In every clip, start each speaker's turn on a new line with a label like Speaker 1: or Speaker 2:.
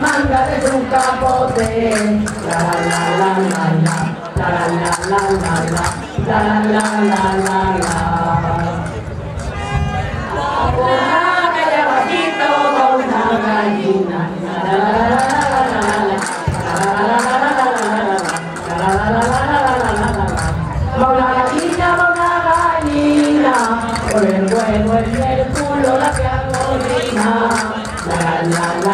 Speaker 1: manga de su capote. La la la la la, la la la la la, la la la la la. La borraca allá abajito con una gallina. La la la la la la la, la la la la la la,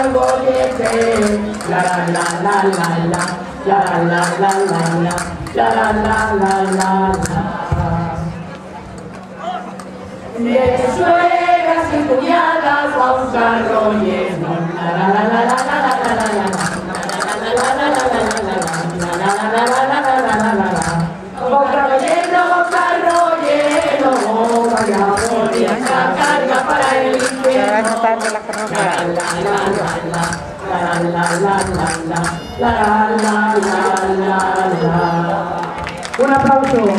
Speaker 1: el bollete. La la la la la la. La la la la la la. La la la la suegras y cuñadas va un carro la la la la la la la Un applauso.